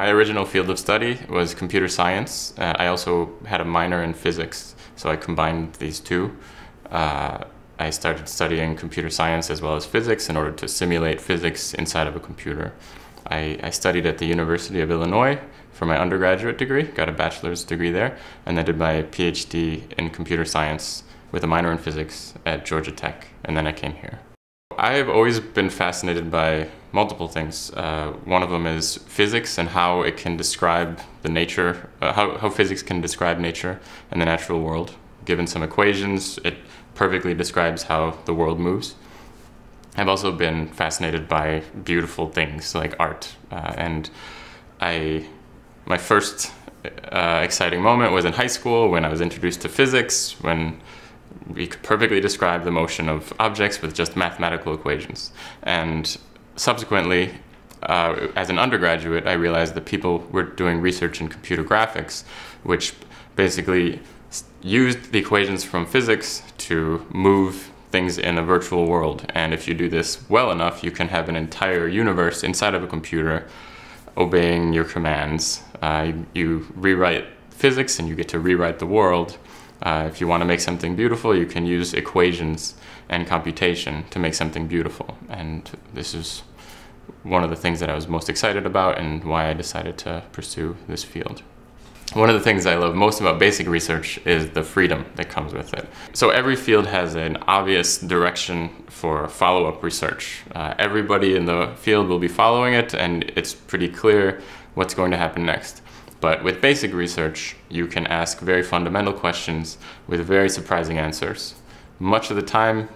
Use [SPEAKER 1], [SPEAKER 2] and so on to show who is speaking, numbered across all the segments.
[SPEAKER 1] My original field of study was computer science. Uh, I also had a minor in physics, so I combined these two. Uh, I started studying computer science as well as physics in order to simulate physics inside of a computer. I, I studied at the University of Illinois for my undergraduate degree, got a bachelor's degree there, and then did my PhD in computer science with a minor in physics at Georgia Tech, and then I came here. I've always been fascinated by multiple things. Uh, one of them is physics and how it can describe the nature, uh, how, how physics can describe nature and the natural world. Given some equations, it perfectly describes how the world moves. I've also been fascinated by beautiful things like art, uh, and I, my first uh, exciting moment was in high school when I was introduced to physics, when we could perfectly describe the motion of objects with just mathematical equations. And subsequently, uh, as an undergraduate, I realized that people were doing research in computer graphics, which basically used the equations from physics to move things in a virtual world. And if you do this well enough, you can have an entire universe inside of a computer obeying your commands. Uh, you rewrite physics and you get to rewrite the world uh, if you want to make something beautiful, you can use equations and computation to make something beautiful. And this is one of the things that I was most excited about and why I decided to pursue this field. One of the things I love most about basic research is the freedom that comes with it. So every field has an obvious direction for follow-up research. Uh, everybody in the field will be following it and it's pretty clear what's going to happen next. But with basic research, you can ask very fundamental questions with very surprising answers. Much of the time,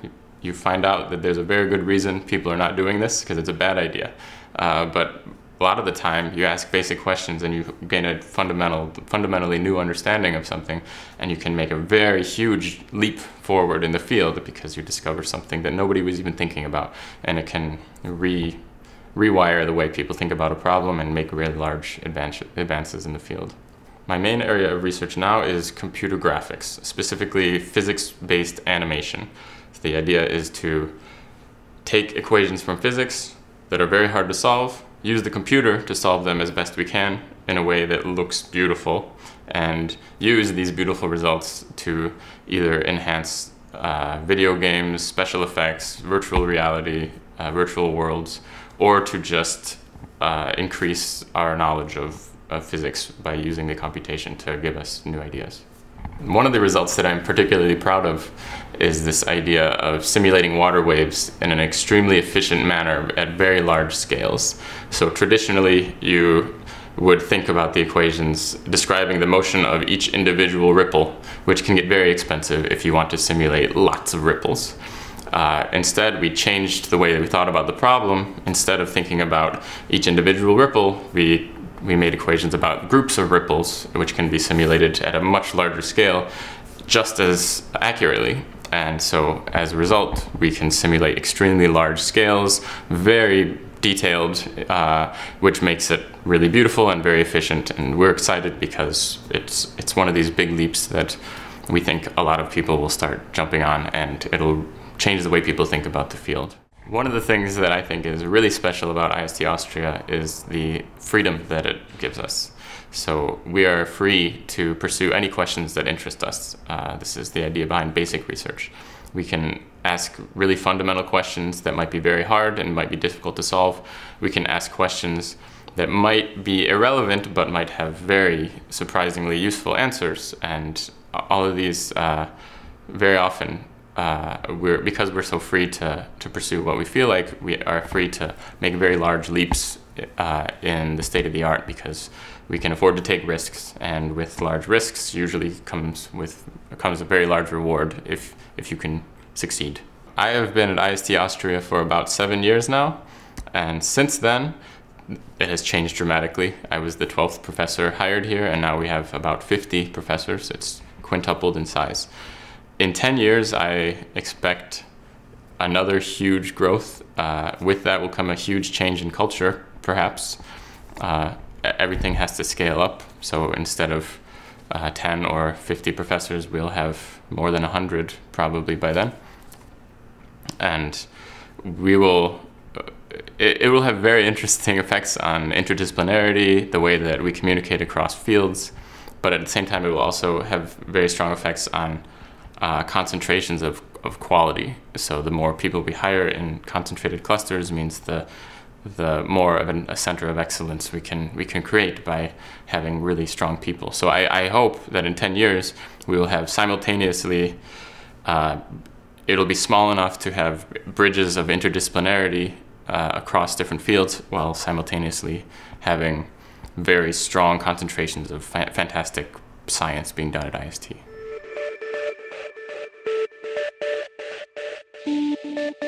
[SPEAKER 1] you find out that there's a very good reason people are not doing this because it's a bad idea. Uh, but a lot of the time, you ask basic questions and you gain a fundamental, fundamentally new understanding of something, and you can make a very huge leap forward in the field because you discover something that nobody was even thinking about, and it can re rewire the way people think about a problem and make really large advances in the field. My main area of research now is computer graphics, specifically physics-based animation. So the idea is to take equations from physics that are very hard to solve, use the computer to solve them as best we can in a way that looks beautiful, and use these beautiful results to either enhance uh, video games, special effects, virtual reality, uh, virtual worlds, or to just uh, increase our knowledge of, of physics by using the computation to give us new ideas. One of the results that I'm particularly proud of is this idea of simulating water waves in an extremely efficient manner at very large scales. So traditionally, you would think about the equations describing the motion of each individual ripple, which can get very expensive if you want to simulate lots of ripples. Uh, instead, we changed the way that we thought about the problem. Instead of thinking about each individual ripple, we, we made equations about groups of ripples, which can be simulated at a much larger scale, just as accurately. And so, as a result, we can simulate extremely large scales, very detailed, uh, which makes it really beautiful and very efficient. And we're excited because it's, it's one of these big leaps that we think a lot of people will start jumping on and it'll change the way people think about the field. One of the things that I think is really special about IST Austria is the freedom that it gives us. So we are free to pursue any questions that interest us. Uh, this is the idea behind basic research. We can ask really fundamental questions that might be very hard and might be difficult to solve. We can ask questions that might be irrelevant but might have very surprisingly useful answers. And all of these uh, very often uh, we're because we're so free to to pursue what we feel like, we are free to make very large leaps uh, in the state of the art because we can afford to take risks, and with large risks, usually comes with comes a very large reward if if you can succeed. I have been at IST Austria for about seven years now, and since then. It has changed dramatically. I was the 12th professor hired here, and now we have about 50 professors. It's quintupled in size in 10 years, I expect another huge growth. Uh, with that will come a huge change in culture, perhaps. Uh, everything has to scale up. So instead of uh, 10 or 50 professors, we'll have more than 100 probably by then. And we will, it, it will have very interesting effects on interdisciplinarity, the way that we communicate across fields, but at the same time, it will also have very strong effects on uh, concentrations of, of quality. So the more people we hire in concentrated clusters means the the more of an, a center of excellence we can we can create by having really strong people. So I, I hope that in 10 years we will have simultaneously uh, it'll be small enough to have bridges of interdisciplinarity uh, across different fields while simultaneously having very strong concentrations of fa fantastic science being done at IST. thank you